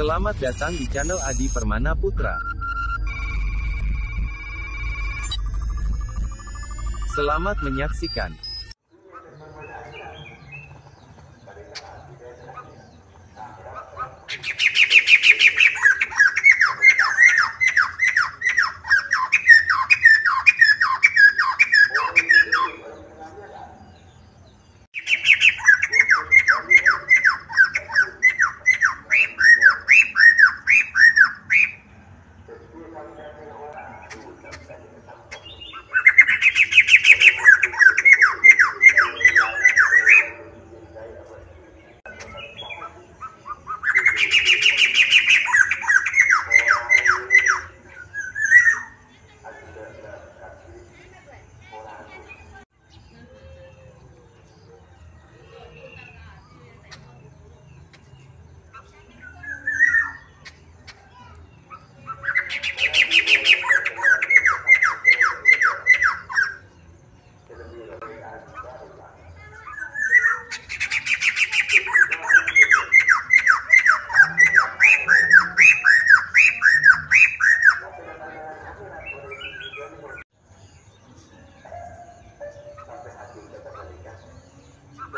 Selamat datang di channel Adi Permana Putra. Selamat menyaksikan.